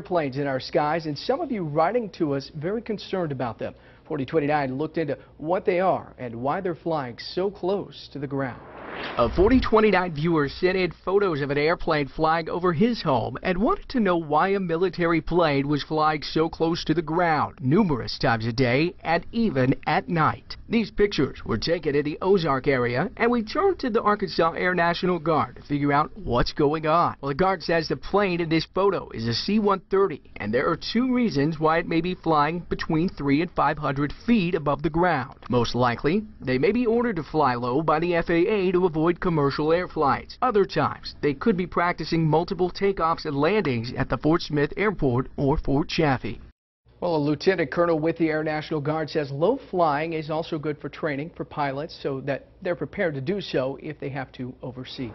airplanes in our skies, and some of you writing to us very concerned about them. 4029 looked into what they are and why they're flying so close to the ground. A 4029 viewer sent in photos of an airplane flying over his home and wanted to know why a military plane was flying so close to the ground numerous times a day and even at night. These pictures were taken in the Ozark area and we turned to the Arkansas Air National Guard to figure out what's going on. Well, the Guard says the plane in this photo is a C-130 and there are two reasons why it may be flying between 3 and 500 feet above the ground. Most likely, they may be ordered to fly low by the FAA to avoid commercial air flights. Other times, they could be practicing multiple takeoffs and landings at the Fort Smith Airport or Fort Chaffee. Well, a lieutenant colonel with the Air National Guard says low flying is also good for training for pilots so that they're prepared to do so if they have to overseas.